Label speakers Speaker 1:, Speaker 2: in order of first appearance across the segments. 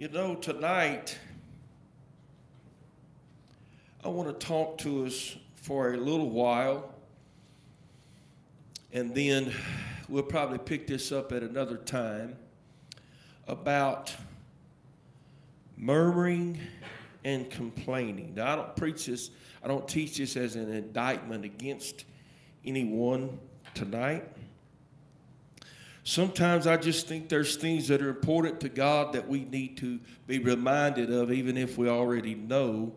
Speaker 1: You know, tonight, I want to talk to us for a little while, and then we'll probably pick this up at another time about murmuring and complaining. Now, I don't preach this, I don't teach this as an indictment against anyone tonight. Sometimes I just think there's things that are important to God that we need to be reminded of, even if we already know,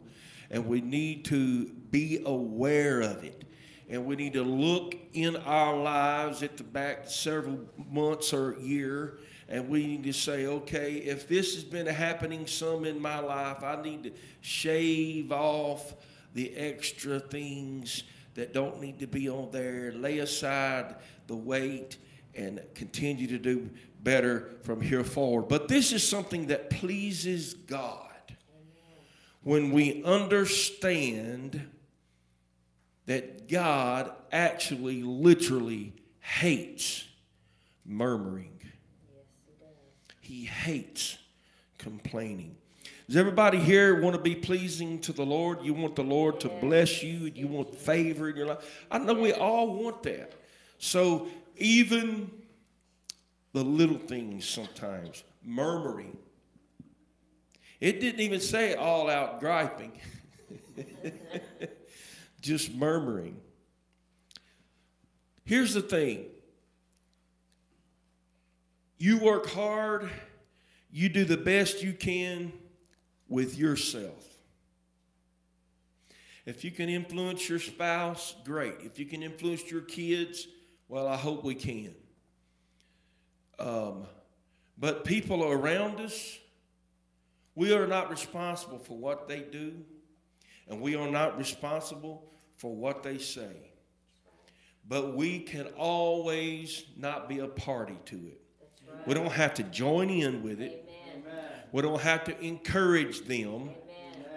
Speaker 1: and we need to be aware of it. And we need to look in our lives at the back several months or year, and we need to say, okay, if this has been happening some in my life, I need to shave off the extra things that don't need to be on there, lay aside the weight and continue to do better from here forward. But this is something that pleases God when we understand that God actually, literally hates murmuring. He hates complaining. Does everybody here want to be pleasing to the Lord? You want the Lord to bless you? You want favor in your life? I know we all want that. So even the little things sometimes, murmuring. It didn't even say all out griping, just murmuring. Here's the thing you work hard, you do the best you can with yourself. If you can influence your spouse, great. If you can influence your kids, well, I hope we can. Um, but people around us, we are not responsible for what they do, and we are not responsible for what they say. But we can always not be a party to it. Right. We don't have to join in with it. Amen. We don't have to encourage them. Amen.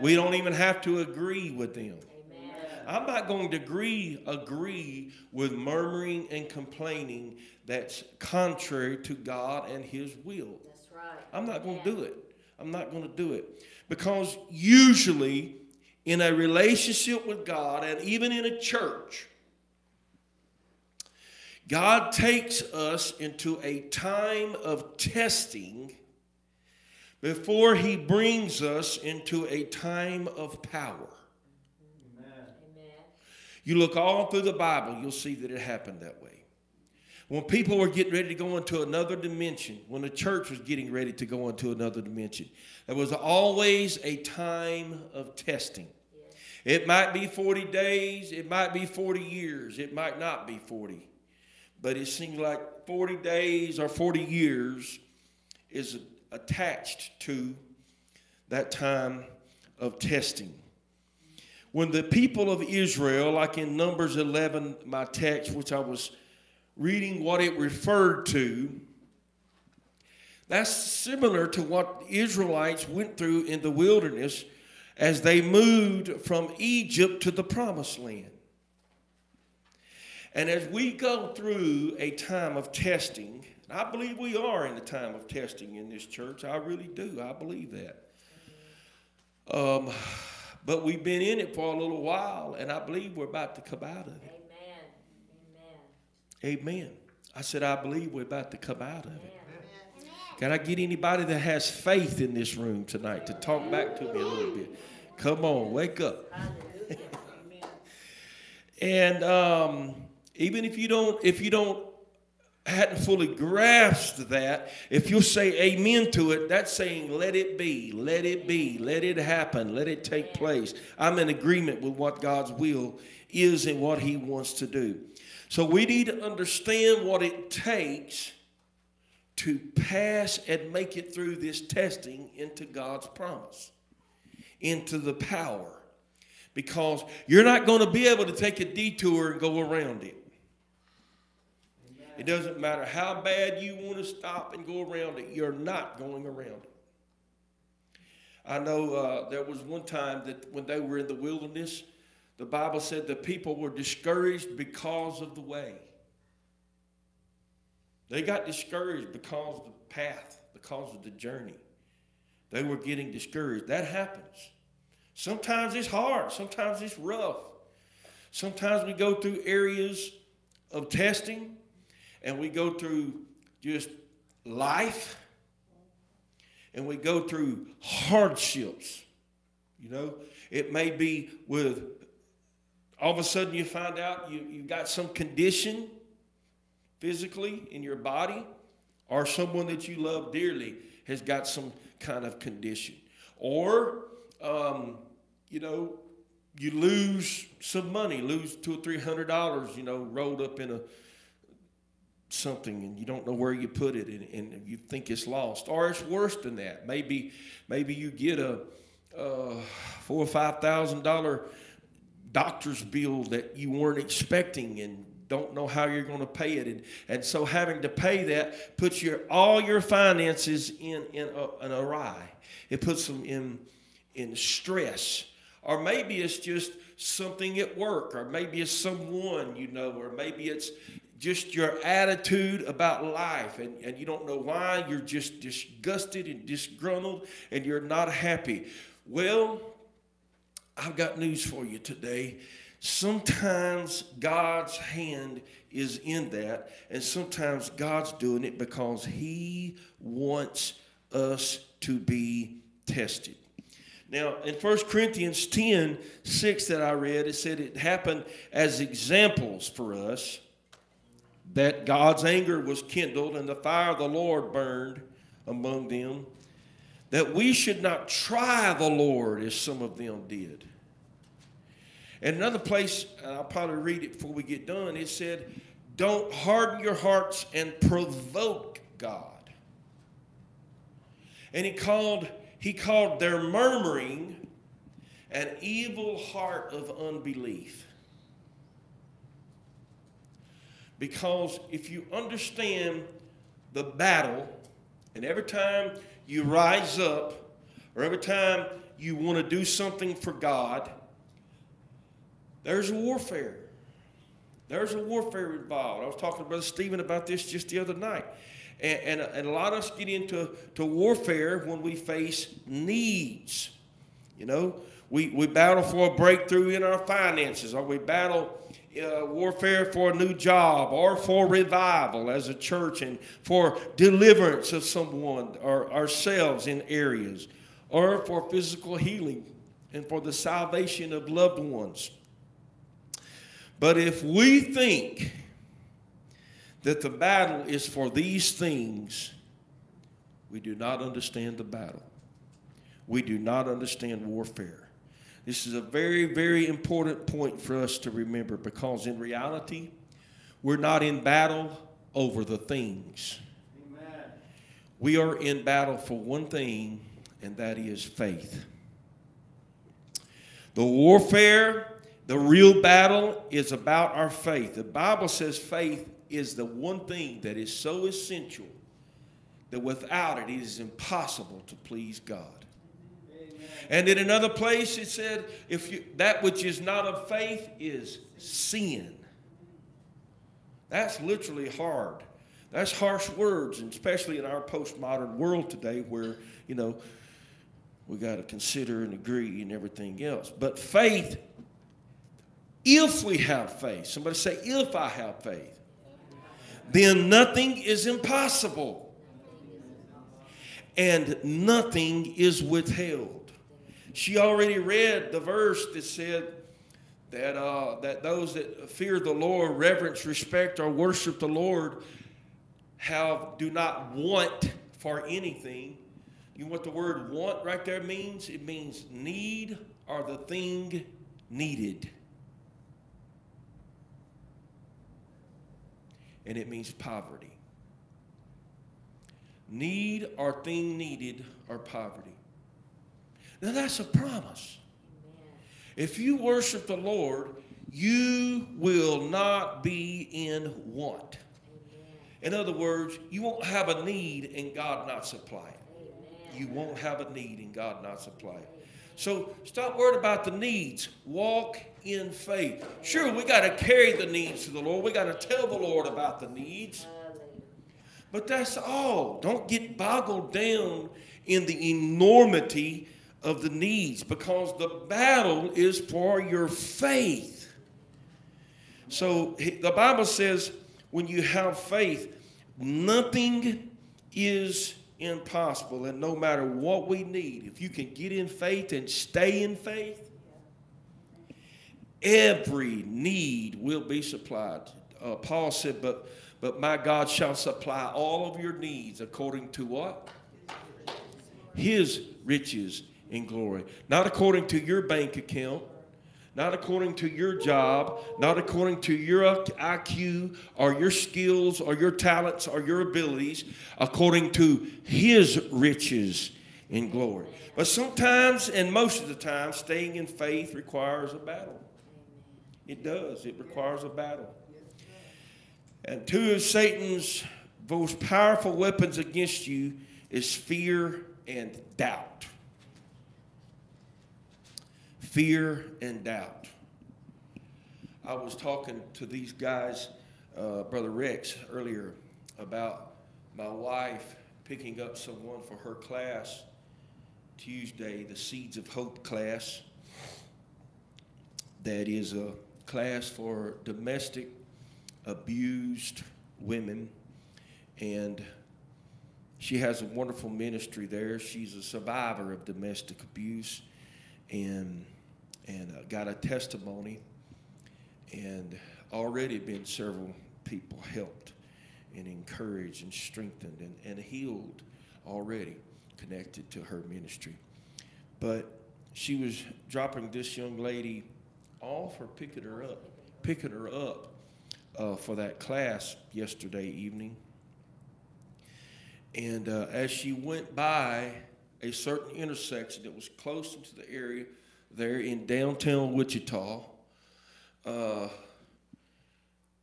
Speaker 1: We don't even have to agree with them. I'm not going to agree agree with murmuring and complaining that's contrary to God and His will.
Speaker 2: That's right.
Speaker 1: I'm not going to do it. I'm not going to do it because usually in a relationship with God and even in a church, God takes us into a time of testing before He brings us into a time of power. You look all through the Bible, you'll see that it happened that way. When people were getting ready to go into another dimension, when the church was getting ready to go into another dimension, there was always a time of testing. It might be 40 days, it might be 40 years, it might not be 40. But it seems like 40 days or 40 years is attached to that time of testing when the people of Israel, like in Numbers 11, my text, which I was reading what it referred to, that's similar to what Israelites went through in the wilderness as they moved from Egypt to the promised land. And as we go through a time of testing, I believe we are in a time of testing in this church. I really do. I believe that. Um, but we've been in it for a little while, and I believe we're about to come out of it. Amen. Amen. Amen. I said, I believe we're about to come out of it. Can I get anybody that has faith in this room tonight to talk back to me a little bit? Come on, wake up. and um, even if you don't, if you don't hadn't fully grasped that, if you say amen to it, that's saying let it be, let it be, let it happen, let it take place. I'm in agreement with what God's will is and what He wants to do. So we need to understand what it takes to pass and make it through this testing into God's promise, into the power. Because you're not going to be able to take a detour and go around it. It doesn't matter how bad you want to stop and go around it, you're not going around it. I know uh, there was one time that when they were in the wilderness, the Bible said the people were discouraged because of the way. They got discouraged because of the path, because of the journey. They were getting discouraged. That happens. Sometimes it's hard, sometimes it's rough. Sometimes we go through areas of testing and we go through just life and we go through hardships. You know, it may be with all of a sudden you find out you, you got some condition physically in your body, or someone that you love dearly has got some kind of condition. Or, um, you know, you lose some money, lose two or three hundred dollars, you know, rolled up in a something and you don't know where you put it and, and you think it's lost or it's worse than that. Maybe maybe you get a, a four or five thousand dollar doctor's bill that you weren't expecting and don't know how you're going to pay it. And, and so having to pay that puts your all your finances in in a, an awry it puts them in in stress. Or maybe it's just something at work, or maybe it's someone you know, or maybe it's just your attitude about life, and, and you don't know why. You're just disgusted and disgruntled, and you're not happy. Well, I've got news for you today. Sometimes God's hand is in that, and sometimes God's doing it because He wants us to be tested. Now, in 1 Corinthians 10 6 that I read, it said it happened as examples for us that God's anger was kindled and the fire of the Lord burned among them, that we should not try the Lord as some of them did. And another place, I'll probably read it before we get done, it said, Don't harden your hearts and provoke God. And he called he called their murmuring an evil heart of unbelief. Because if you understand the battle, and every time you rise up, or every time you want to do something for God, there's a warfare. There's a warfare involved. I was talking to Brother Stephen about this just the other night. And, and, and a lot of us get into to warfare when we face needs. You know, we, we battle for a breakthrough in our finances, or we battle uh, warfare for a new job, or for revival as a church, and for deliverance of someone or ourselves in areas, or for physical healing and for the salvation of loved ones. But if we think that the battle is for these things, we do not understand the battle. We do not understand warfare. This is a very, very important point for us to remember because in reality, we're not in battle over the things. Amen. We are in battle for one thing, and that is faith. The warfare, the real battle, is about our faith. The Bible says faith is the one thing that is so essential that without it, it is impossible to please God. And in another place, it said, if you, that which is not of faith is sin. That's literally hard. That's harsh words, and especially in our postmodern world today where, you know, we got to consider and agree and everything else. But faith, if we have faith, somebody say, if I have faith then nothing is impossible and nothing is withheld. She already read the verse that said that, uh, that those that fear the Lord, reverence, respect, or worship the Lord have do not want for anything. You know what the word want right there means? It means need or the thing needed. and it means poverty. Need or thing needed or poverty. Now that's a promise. If you worship the Lord, you will not be in want. In other words, you won't have a need and God not supply it. You won't have a need and God not supply it. So stop worrying about the needs. Walk in faith. Sure, we got to carry the needs to the Lord. We got to tell the Lord about the needs. But that's all. Don't get boggled down in the enormity of the needs because the battle is for your faith. So the Bible says when you have faith, nothing is impossible. And no matter what we need, if you can get in faith and stay in faith, every need will be supplied. Uh, Paul said, but, but my God shall supply all of your needs according to what? His riches in glory. Not according to your bank account, not according to your job, not according to your IQ or your skills or your talents or your abilities, according to His riches in glory. But sometimes, and most of the time, staying in faith requires a battle. It does, it requires a battle. And two of Satan's most powerful weapons against you is fear and doubt fear and doubt. I was talking to these guys, uh, Brother Rex, earlier about my wife picking up someone for her class Tuesday, the Seeds of Hope class. That is a class for domestic abused women. And she has a wonderful ministry there. She's a survivor of domestic abuse. And and uh, got a testimony, and already been several people helped and encouraged and strengthened and, and healed already connected to her ministry. But she was dropping this young lady off or picking her up, picking her up uh, for that class yesterday evening. And uh, as she went by a certain intersection that was close into the area there in downtown Wichita, uh,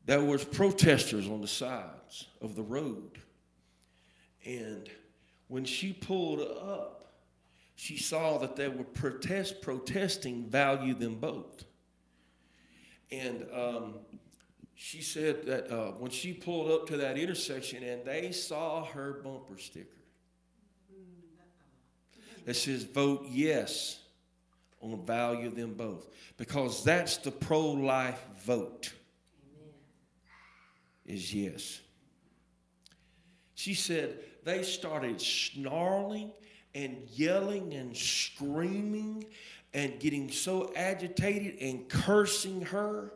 Speaker 1: there was protesters on the sides of the road. And when she pulled up, she saw that they were protest protesting value them both. And um, she said that uh, when she pulled up to that intersection and they saw her bumper sticker that says vote yes on the value of them both. Because that's the pro-life vote. Amen. is yes. She said they started snarling and yelling and screaming and getting so agitated and cursing her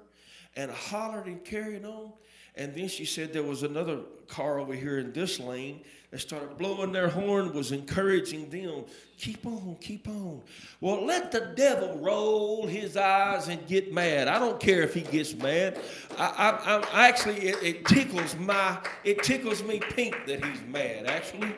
Speaker 1: and hollered and carried on and then she said there was another car over here in this lane that started blowing their horn, was encouraging them, keep on, keep on. Well, let the devil roll his eyes and get mad. I don't care if he gets mad. I, I, I actually, it, it tickles my, it tickles me pink that he's mad, actually.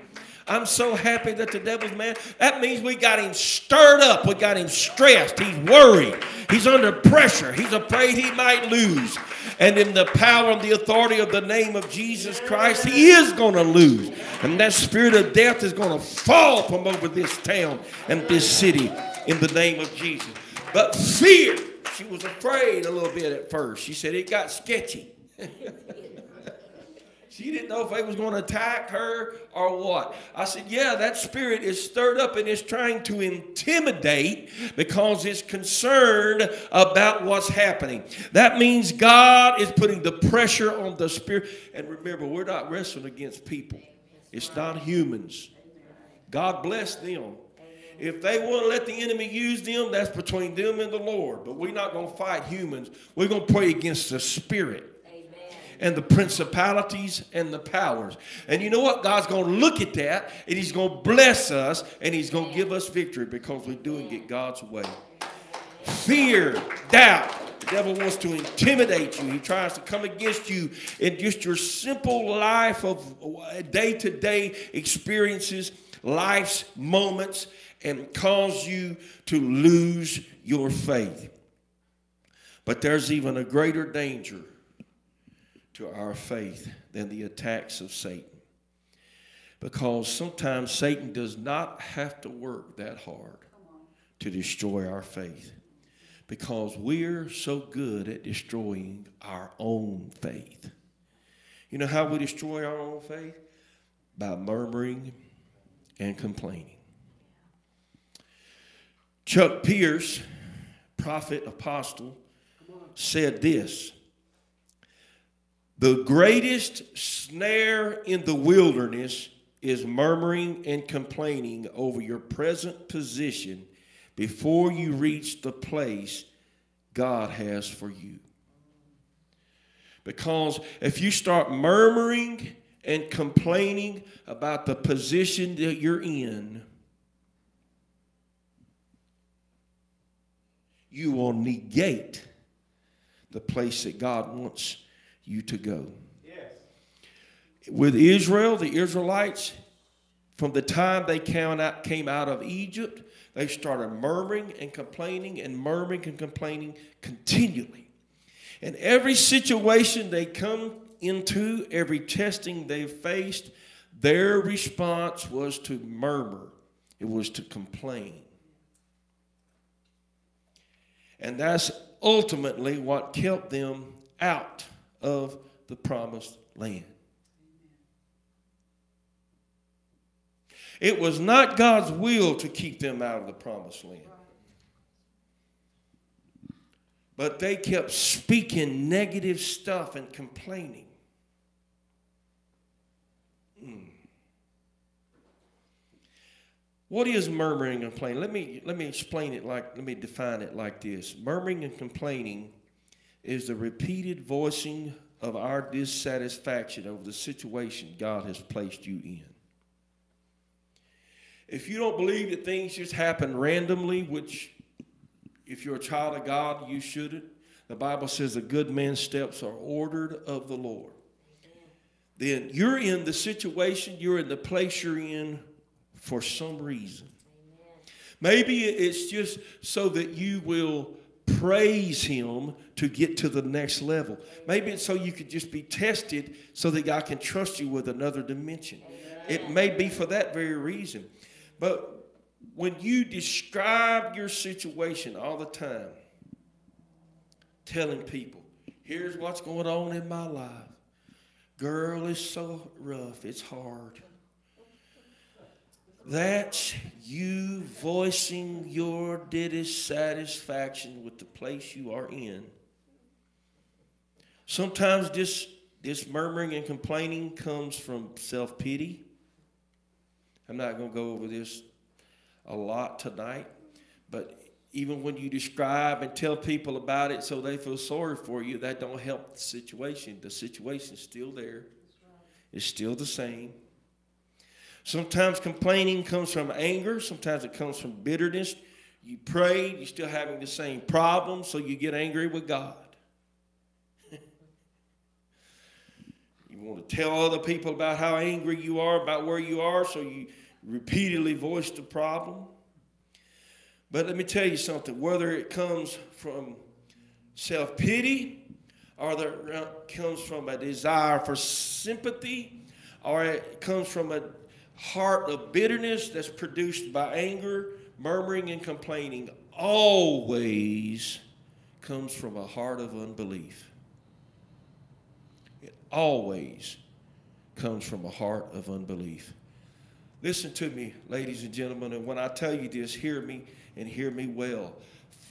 Speaker 1: I'm so happy that the devil's mad. That means we got him stirred up. We got him stressed. He's worried. He's under pressure. He's afraid he might lose. And in the power and the authority of the name of Jesus Christ, he is going to lose. And that spirit of death is going to fall from over this town and this city in the name of Jesus. But fear, she was afraid a little bit at first. She said it got sketchy. She didn't know if they was going to attack her or what. I said, yeah, that spirit is stirred up and is trying to intimidate because it's concerned about what's happening. That means God is putting the pressure on the spirit. And remember, we're not wrestling against people. It's not humans. God bless them. If they want to let the enemy use them, that's between them and the Lord. But we're not going to fight humans. We're going to pray against the spirit and the principalities and the powers. And you know what? God's going to look at that and He's going to bless us and He's going to give us victory because we're doing it God's way. Fear, doubt. The devil wants to intimidate you. He tries to come against you in just your simple life of day to day experiences, life's moments, and cause you to lose your faith. But there's even a greater danger to our faith than the attacks of Satan. Because sometimes Satan does not have to work that hard to destroy our faith. Because we're so good at destroying our own faith. You know how we destroy our own faith? by murmuring and complaining. Chuck Pierce, prophet, apostle, said this The greatest snare in the wilderness is murmuring and complaining over your present position before you reach the place God has for you. Because if you start murmuring and complaining about the position that you're in, you will negate the place that God wants you to go. Yes. With Israel, the Israelites, from the time they came out, of Egypt, they started murmuring and complaining and murmuring and complaining continually. And every situation they come into, every testing they faced, their response was to murmur, it was to complain. And that's ultimately what kept them out of the promised land. It was not God's will to keep them out of the promised land. But they kept speaking negative stuff and complaining. Mm. What is murmuring and complaining? Let me, let me explain it like, let me define it like this. Murmuring and complaining is the repeated voicing of our dissatisfaction over the situation God has placed you in. If you don't believe that things just happen randomly, which if you're a child of God, you shouldn't. The Bible says a good man's steps are ordered of the Lord. Then you're in the situation, you're in the place you're in for some reason. Maybe it's just so that you will praise Him to get to the next level. Maybe it's so you could just be tested so that God can trust you with another dimension. It may be for that very reason. But when you describe your situation all the time, telling people, here's what's going on in my life. Girl, it's so rough, it's hard. That's you voicing your dissatisfaction with the place you are in. Sometimes this, this murmuring and complaining comes from self pity. I'm not going to go over this a lot tonight, but even when you describe and tell people about it so they feel sorry for you, that don't help the situation. The situation's still there. It's still the same. Sometimes complaining comes from anger, sometimes it comes from bitterness. You prayed, you're still having the same problem, so you get angry with God. you want to tell other people about how angry you are, about where you are, so you repeatedly voice the problem. But let me tell you something whether it comes from self pity or it comes from a desire for sympathy or it comes from a heart of bitterness that's produced by anger, murmuring, and complaining, always comes from a heart of unbelief. It always comes from a heart of unbelief. Listen to me, ladies and gentlemen, and when I tell you this, hear me and hear me well.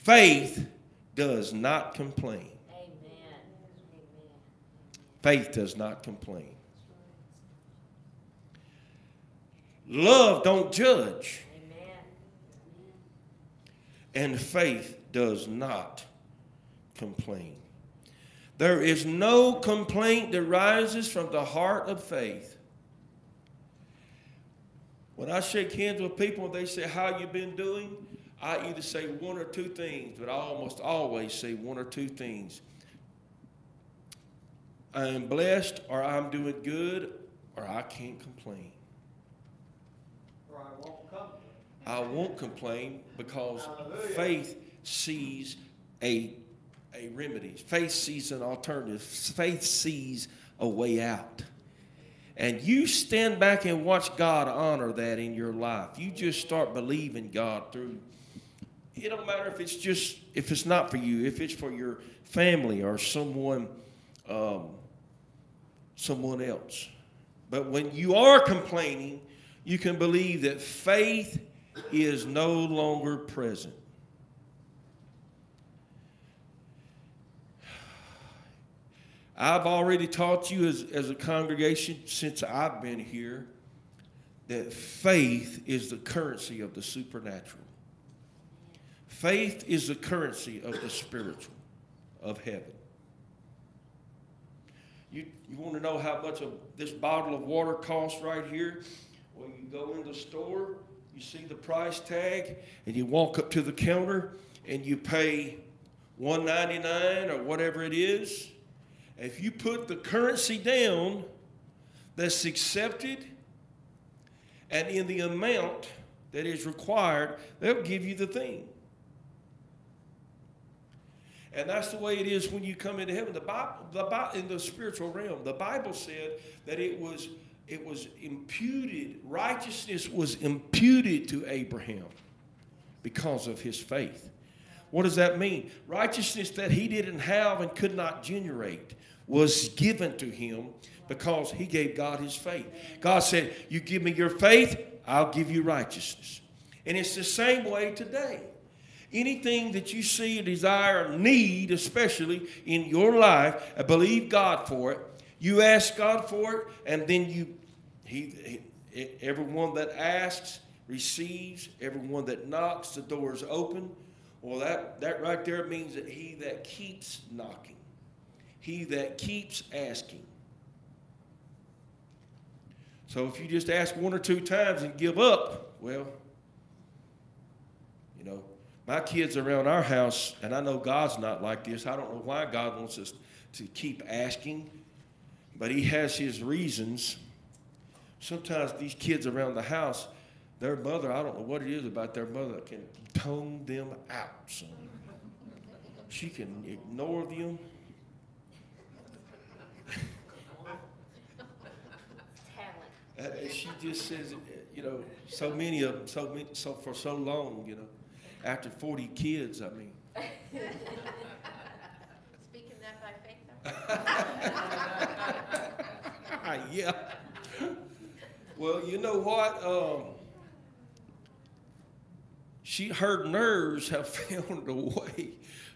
Speaker 1: Faith does not complain. Amen. Faith does not complain. Love don't judge. Amen. And faith does not complain. There is no complaint that rises from the heart of faith when I shake hands with people and they say, How you been doing? I either say one or two things, but I almost always say one or two things. I am blessed, or I'm doing good, or I can't complain.
Speaker 2: Or I won't complain.
Speaker 1: I won't complain because Hallelujah. faith sees a, a remedy. Faith sees an alternative. Faith sees a way out and you stand back and watch God honor that in your life. You just start believing God through. It don't matter if it's just if it's not for you, if it's for your family or someone, um, someone else. But when you are complaining, you can believe that faith is no longer present. I've already taught you as, as a congregation since I've been here that faith is the currency of the supernatural. Faith is the currency of the spiritual, of heaven. You, you want to know how much of this bottle of water costs right here? Well, you go in the store, you see the price tag, and you walk up to the counter and you pay $1.99 or whatever it is. If you put the currency down that's accepted and in the amount that is required, they'll give you the thing. And that's the way it is when you come into heaven. The Bible, the Bible, in the spiritual realm, the Bible said that it was, it was imputed, righteousness was imputed to Abraham because of his faith. What does that mean? Righteousness that he didn't have and could not generate was given to him because he gave God his faith. God said, You give me your faith, I'll give you righteousness. And it's the same way today. Anything that you see, desire, need, especially in your life, believe God for it. You ask God for it, and then you, he, he everyone that asks receives. Everyone that knocks, the door is open. Well, that, that right there means that he that keeps knocking he that keeps asking. So if you just ask one or two times and give up, well, you know, my kids around our house, and I know God's not like this. I don't know why God wants us to keep asking, but He has His reasons. Sometimes these kids around the house, their mother, I don't know what it is about their mother, can tone them out. Son. She can ignore them she just says, you know, so many of them, so many, so for so long, you know, after 40 kids, I mean.
Speaker 3: Speaking that by
Speaker 1: faith, though? yeah. Well, you know what? Um, she, her nerves have found a way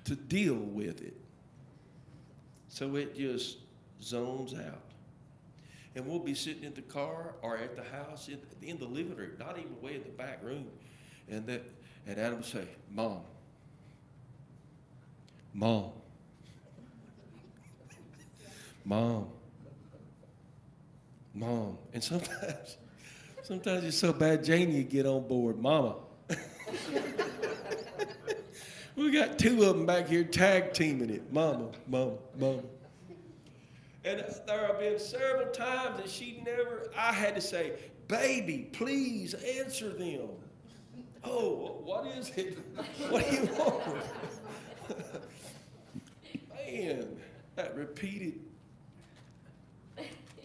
Speaker 1: to deal with it. So it just zones out and we'll be sitting in the car or at the house in, in the living room, not even way in the back room. And that and Adam would say, Mom, Mom, Mom, Mom. And sometimes sometimes it's so bad Janie you get on board, Mama. we got two of them back here tag teaming it. Mama, Mama, Mama. And there have been several times that she never, I had to say, baby, please answer them. Oh, what is it? What do you want? Man, that repeated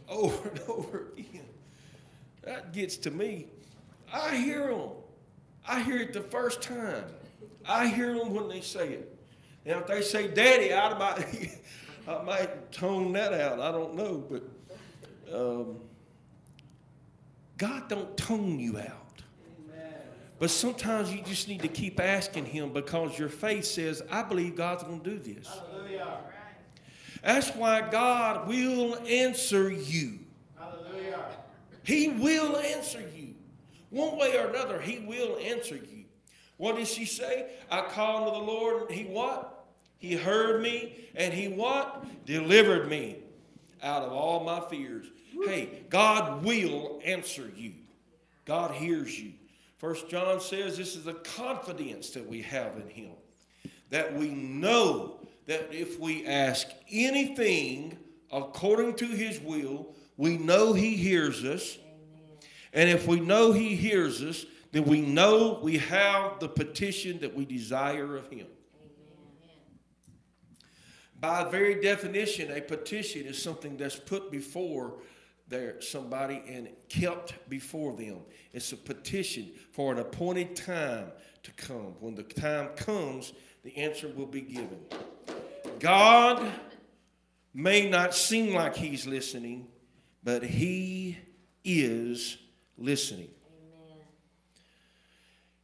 Speaker 1: over and over again. That gets to me. I hear them. I hear it the first time. I hear them when they say it. Now, if they say daddy of my, I might tone that out. I don't know, but um, God don't tone you out. But sometimes you just need to keep asking Him because your faith says, I believe God's going to do this. That's why God will answer you. Hallelujah. He will answer you. One way or another, He will answer you. What did she say? I called to the Lord, and He what? He heard me and he what? Delivered me out of all my fears. Hey, God will answer you. God hears you. First John says this is the confidence that we have in him. That we know that if we ask anything according to his will, we know he hears us. And if we know he hears us, then we know we have the petition that we desire of him. By very definition, a petition is something that's put before there somebody and kept before them. It's a petition for an appointed time to come. When the time comes, the answer will be given. God may not seem like he's listening, but He is listening.
Speaker 4: Amen.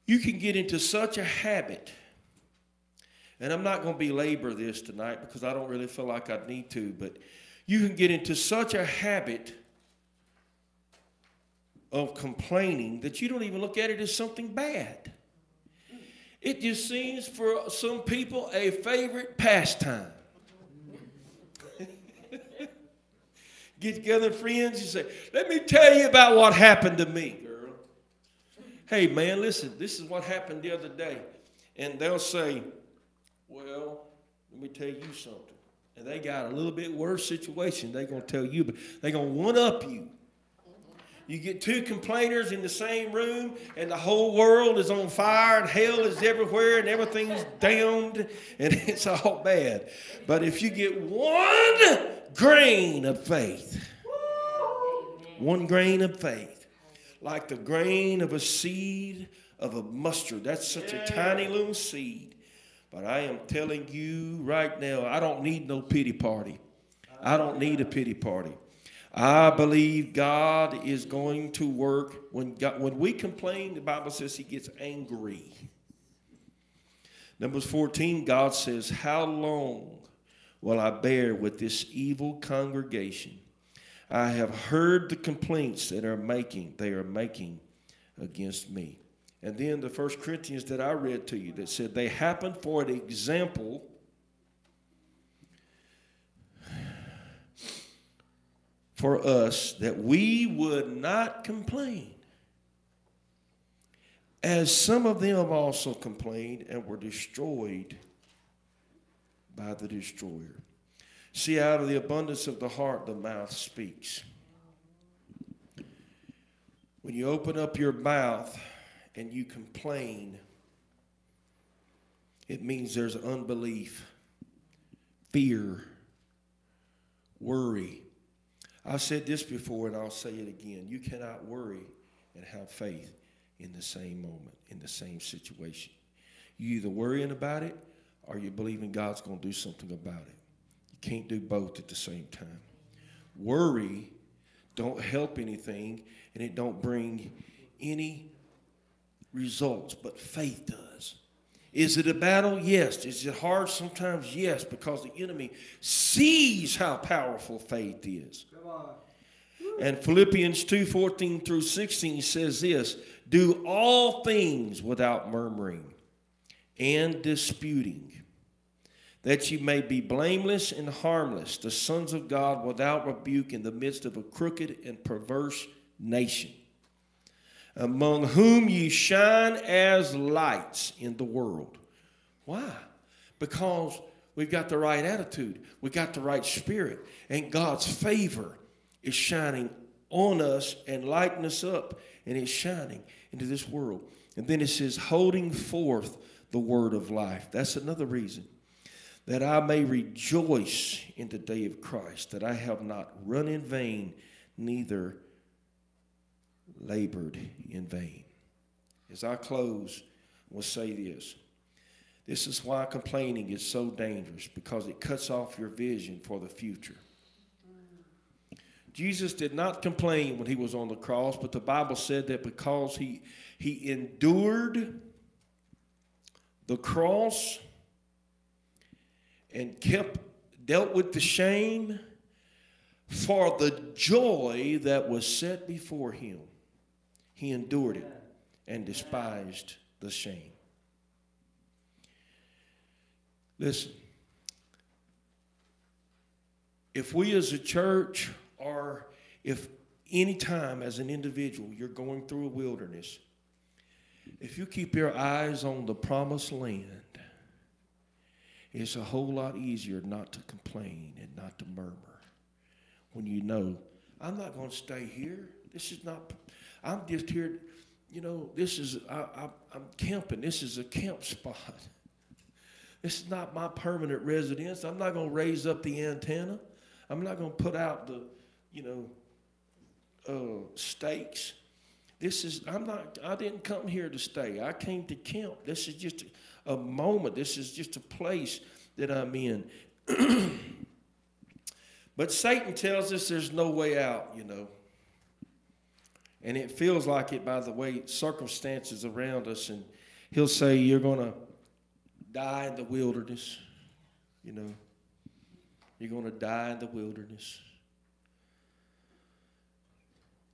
Speaker 1: You can get into such a habit, and I'm not going to belabor this tonight because I don't really feel like I need to, but you can get into such a habit of complaining that you don't even look at it as something bad. It just seems for some people a favorite pastime. Get together, friends, and say, Let me tell you about what happened to me, girl. Hey, man, listen, this is what happened the other day. And they'll say, Well, let me tell you something. And they got a little bit worse situation they're going to tell you, but they're going to one up you. You get two complainers in the same room, and the whole world is on fire, and hell is everywhere, and everything's damned, and it's all bad. But if you get one grain of faith, one grain of faith, like the grain of a seed of a mustard, that's such a tiny little seed. But I am telling you right now, I don't need no pity party. I don't need a pity party. I believe God is going to work. When, God, when we complain, the Bible says He gets angry. Numbers 14, God says, How long will I bear with this evil congregation? I have heard the complaints that are making, they are making against me. And then the first Corinthians that I read to you that said they happen for an example for us that we would not complain. As some of them also complained and were destroyed by the destroyer. See, out of the abundance of the heart, the mouth speaks. When you open up your mouth and you complain, it means there's unbelief, fear, worry, I've said this before and I'll say it again. You cannot worry and have faith in the same moment, in the same situation. You either worrying about it or you believing God's going to do something about it. You can't do both at the same time. Worry don't help anything and it don't bring any results, but faith does. Is it a battle? Yes. Is it hard? Sometimes, yes, because the enemy sees how powerful faith is. And Philippians 2 14 through 16 says this Do all things without murmuring and disputing, that you may be blameless and harmless, the sons of God without rebuke in the midst of a crooked and perverse nation among whom ye shine as lights in the world. Why? Because we've got the right attitude, we got the right spirit, and God's favor is shining on us and lighting us up, and it's shining into this world. And then it says, holding forth the word of life. That's another reason. That I may rejoice in the day of Christ, that I have not run in vain, neither labored in vain. As I close, I will say this. This is why complaining is so dangerous because it cuts off your vision for the future. Jesus did not complain when he was on the cross, but the Bible said that because he, he endured the cross and kept dealt with the shame for the joy that was set before him he endured it and despised the shame. Listen, if we as a church or if any time as an individual you're going through a wilderness, if you keep your eyes on the promised land, it's a whole lot easier not to complain and not to murmur when you know, I'm not going to stay here. This is not, I'm just here, you know, this is, I, I, I'm camping. This is a camp spot. This is not my permanent residence. I'm not going to raise up the antenna. I'm not going to put out the, you know, uh, stakes. This is, I'm not, I didn't come here to stay. I came to camp. This is just a moment. This is just a place that I'm in. But Satan tells us there's no way out, you know. And it feels like it by the way circumstances around us. And he'll say, You're going to die in the wilderness, you know. You're going to die in the wilderness.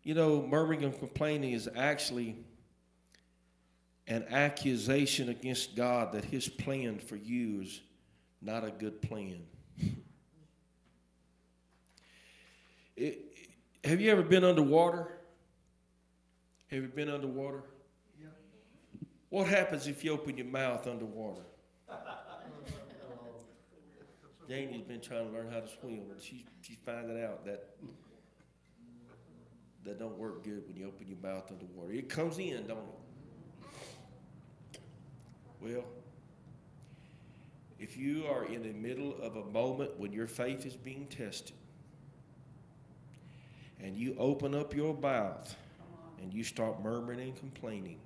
Speaker 1: You know, murmuring and complaining is actually an accusation against God that his plan for you is not a good plan. It, have you ever been underwater? Have you been underwater? What happens if you open your mouth underwater? Janie's been trying to learn how to swim, and she, she's finding out that that don't work good when you open your mouth underwater. It comes in, don't it? Well, if you are in the middle of a moment when your faith is being tested, and you open up your mouth and you start murmuring and complaining,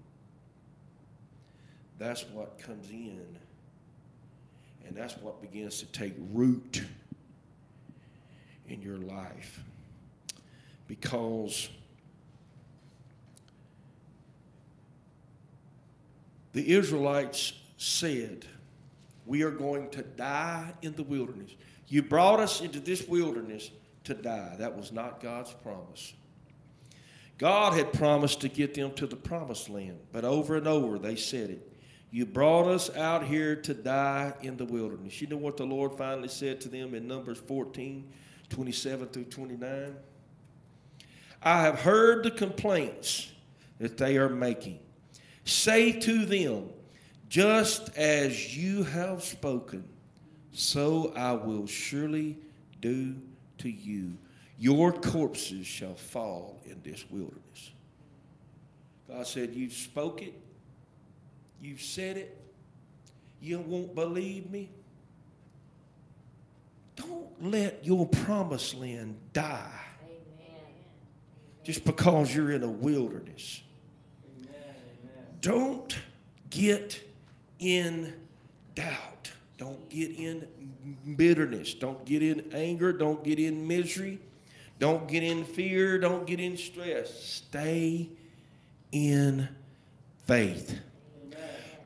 Speaker 1: that's what comes in. And that's what begins to take root in your life. Because the Israelites said, We are going to die in the wilderness. You brought us into this wilderness to die. That was not God's promise. God had promised to get them to the promised land, but over and over they said it. You brought us out here to die in the wilderness. You know what the Lord finally said to them in Numbers 14, 27 through 29? I have heard the complaints that they are making. Say to them, just as you have spoken, so I will surely do to you. Your corpses shall fall in this wilderness. God said, You've spoke it, you've said it, you won't believe me. Don't let your promised land die just because you're in a wilderness. Don't get in doubt. Don't get in bitterness. Don't get in anger. Don't get in misery. Don't get in fear. Don't get in stress. Stay in faith.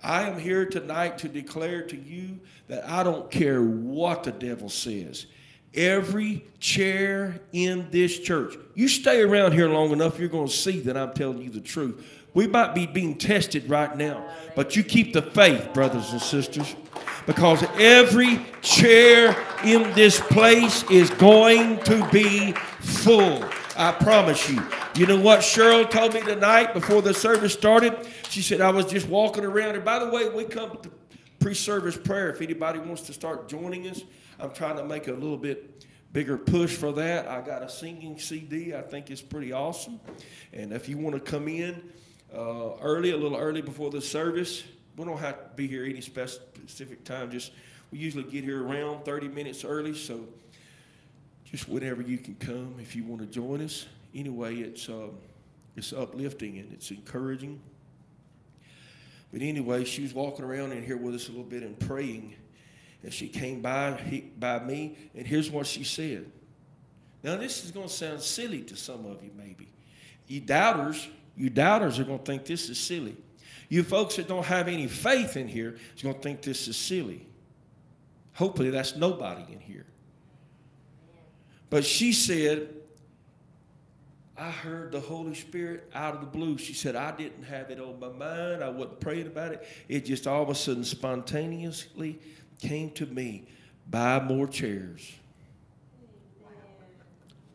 Speaker 1: I am here tonight to declare to you that I don't care what the devil says. Every chair in this church, you stay around here long enough, you're going to see that I'm telling you the truth. We might be being tested right now, but you keep the faith, brothers and sisters because every chair in this place is going to be full. I promise you. You know what Cheryl told me tonight before the service started? She said, I was just walking around. And by the way, we come to pre service prayer. If anybody wants to start joining us, I'm trying to make a little bit bigger push for that. I got a singing CD. I think it's pretty awesome. And if you want to come in uh, early, a little early before the service, we don't have to be here any specific time. Just we usually get here around 30 minutes early, so just whenever you can come if you want to join us. Anyway, it's um, it's uplifting and it's encouraging. But anyway, she was walking around in here with us a little bit and praying, and she came by he, by me, and here's what she said. Now this is going to sound silly to some of you, maybe. You doubters, you doubters are going to think this is silly. You folks that don't have any faith in here is going to think this is silly. Hopefully, that's nobody in here. But she said, I heard the Holy Spirit out of the blue. She said, I didn't have it on my mind. I wasn't praying about it. It just all of a sudden spontaneously came to me buy more chairs.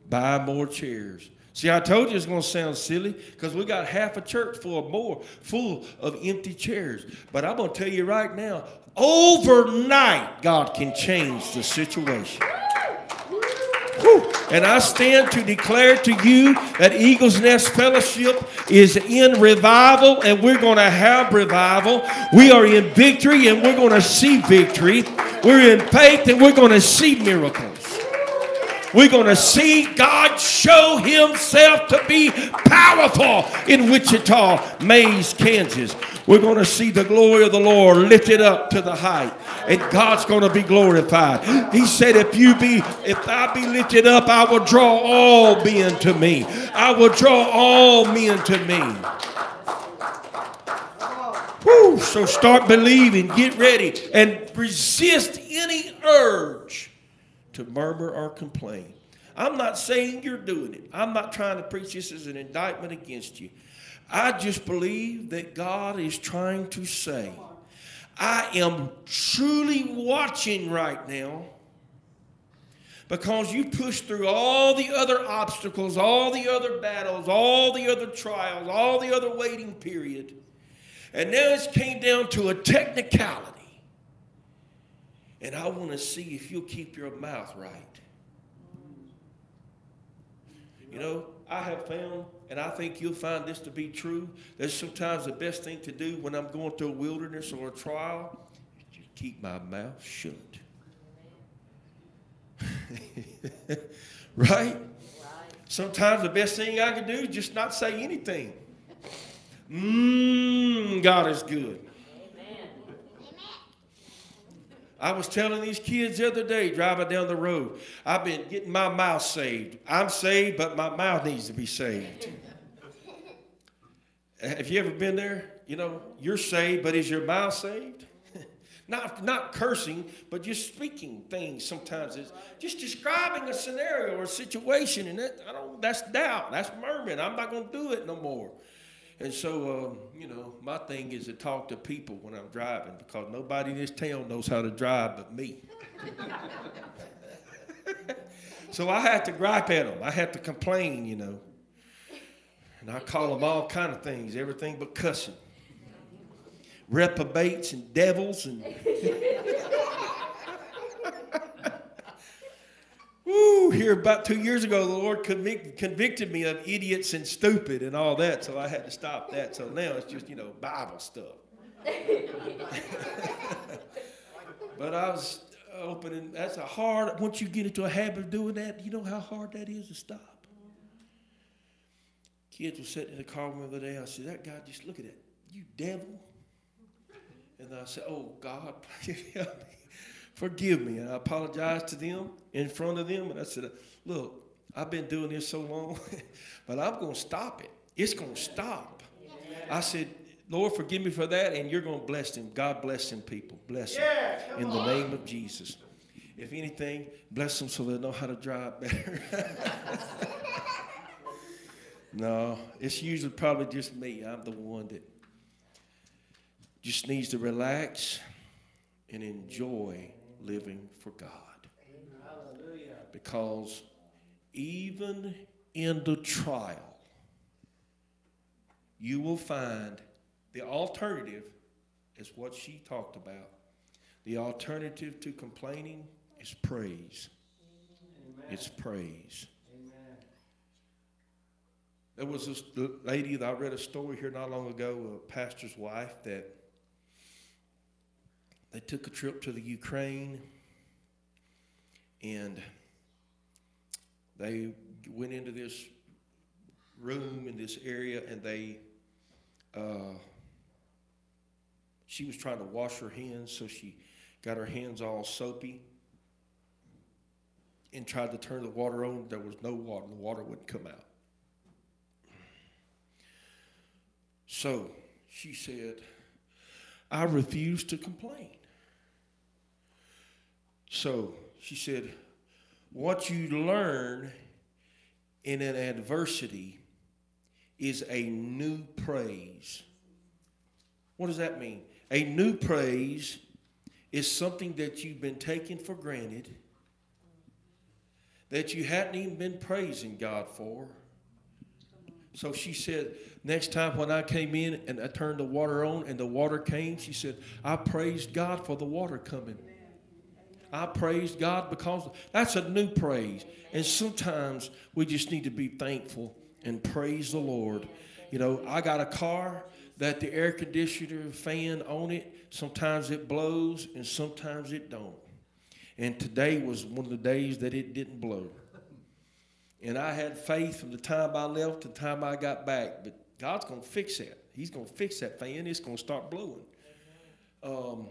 Speaker 1: Buy more chairs. See, I told you it's going to sound silly because we got half a church full of more, full of empty chairs. But I'm going to tell you right now, overnight, God can change the situation. And I stand to declare to you that Eagles Nest Fellowship is in revival and we're going to have revival. We are in victory and we're going to see victory. We're in faith and we're going to see miracles. We're going to see God show himself to be powerful in Wichita, Maize, Kansas. We're going to see the glory of the Lord lifted up to the height, and God's going to be glorified. He said, "If you be, if I be lifted up, I will draw all men to me. I will draw all men to me." Woo, so start believing, get ready, and resist any urge to murmur or complain. I'm not saying you're doing it. I'm not trying to preach this as an indictment against you. I just believe that God is trying to say, I am truly watching right now because you pushed through all the other obstacles, all the other battles, all the other trials, all the other waiting period. And now it's came down to a technicality. And I want to see if you'll keep your mouth right. You know, I have found, and I think you'll find this to be true, that sometimes the best thing to do when I'm going through a wilderness or a trial is just keep my mouth shut. right? Sometimes the best thing I can do is just not say anything. Mmm, God is good. I was telling these kids the other day driving down the road, I've been getting my mouth saved. I'm saved, but my mouth needs to be saved. Have you ever been there? You know, you're saved, but is your mouth saved? not, not cursing, but just speaking things sometimes. It's just describing a scenario or a situation, and that, I don't, that's doubt. That's murmuring. I'm not going to do it no more. And so, um, you know, my thing is to talk to people when I'm driving because nobody in this town knows how to drive but me. so I have to gripe at them. I have to complain, you know. And I call them all kind of things, everything but cussing. Reprobates and devils and Here about two years ago, the Lord convic- convicted me of idiots and stupid and all that, so I had to stop that. So now it's just, you know, Bible stuff. but I was opening, that's a hard, once you get into a habit of doing that, you know how hard that is to stop. Kids were sitting in the car the other day. I said, That guy, just look at that. You devil. And I said, Oh, God, help me forgive me. And I apologized to them in front of them. And I said, look, I've been doing this so long, but I'm going to stop it. It's going to stop. I said, Lord, forgive me for that, and you're going to bless them. God bless them, people. Bless them in the name of Jesus. If anything, bless them so they know how to drive better. no, it's usually probably just me. I'm the one that just needs to relax and enjoy living for God. Because even in the trial, you will find the alternative is what she talked about. The alternative to complaining is praise. Amen. It's praise. Amen. There was this lady that I read a story here not long ago, a pastor's wife that they took a trip to the Ukraine and they went into this room in this area and they uh, she was trying to wash her hands so she got her hands all soapy and tried to turn the water on. There was no water. The water wouldn't come out. So she said i refuse to complain so she said, What you learn in an adversity is a new praise. What does that mean? A new praise is something that you've been taking for granted, that you hadn't even been praising God for. So she said, next time when I came in and I turned the water on and the water came, she said, I praised God for the water coming. I praised God because that's a new praise. And sometimes we just need to be thankful and praise the Lord. You know, I got a car that the air conditioner fan on it, sometimes it blows and sometimes it don't. And today was one of the days that it didn't blow. And I had faith from the time I left to the time I got back, but God's going to fix that. He's going to fix that fan. It's going to start blowing. Um,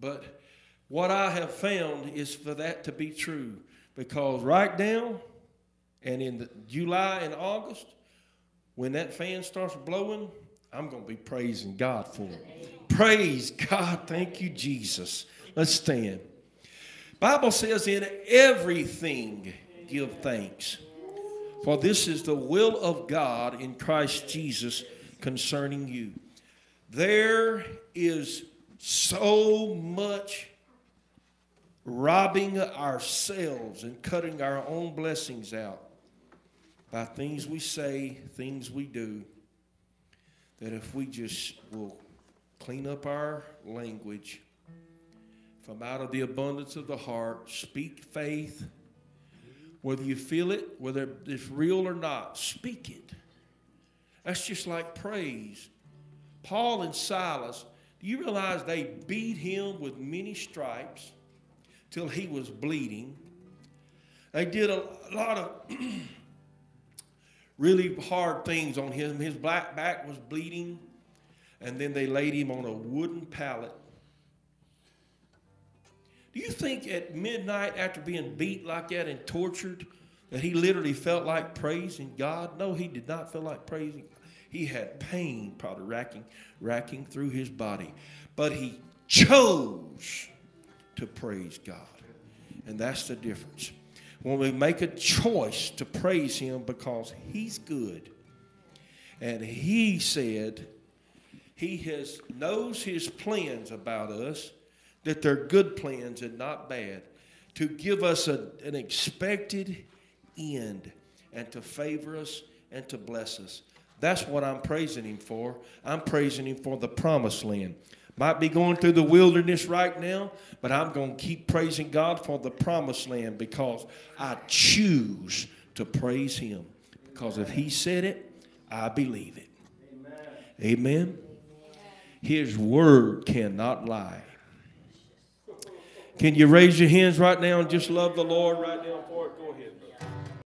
Speaker 1: but what I have found is for that to be true because right now and in the July and August, when that fan starts blowing, I'm going to be praising God for it. Praise God. Thank you, Jesus. Let's stand. Bible says in everything give thanks. For this is the will of God in Christ Jesus concerning you. There is so much robbing ourselves and cutting our own blessings out by things we say, things we do, that if we just will clean up our language from out of the abundance of the heart, speak faith, whether you feel it, whether it's real or not, speak it. That's just like praise. Paul and Silas, do you realize they beat him with many stripes till he was bleeding? They did a lot of really hard things on him. His black back was bleeding, and then they laid him on a wooden pallet. Do you think at midnight, after being beat like that and tortured, that he literally felt like praising God? No, he did not feel like praising. He had pain probably racking, racking through his body, but he chose to praise God, and that's the difference when we make a choice to praise Him because He's good. And He said He has knows His plans about us, that they're good plans and not bad, to give us a, an expected end and to favor us and to bless us. That's what I'm praising Him for. I'm praising Him for the promised land. Might be going through the wilderness right now, but I'm going to keep praising God for the promised land because I choose to praise Him. Because if He said it, I believe it. Amen. Amen. His word cannot lie. Can you raise your hands right now and just love the Lord right now for it? Go ahead.